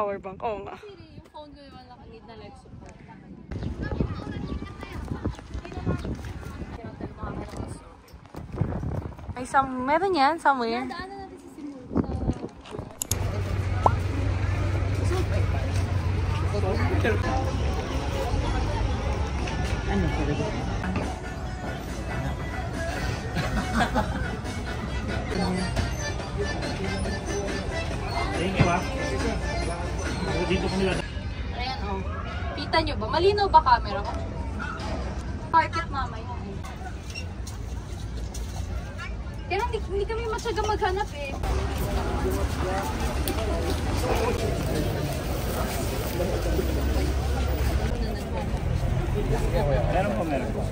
power bank. Oo nga. Yung phone ko yung naka-need na life support. Ay, some, meron yan somewhere. Daanan natin sa Simul. Ano? Thank Kita nyo ba? Malinaw ba camera ko? Market mamaya. Kaya hindi, hindi kami matyaga maghanap eh. Meron po, meron po.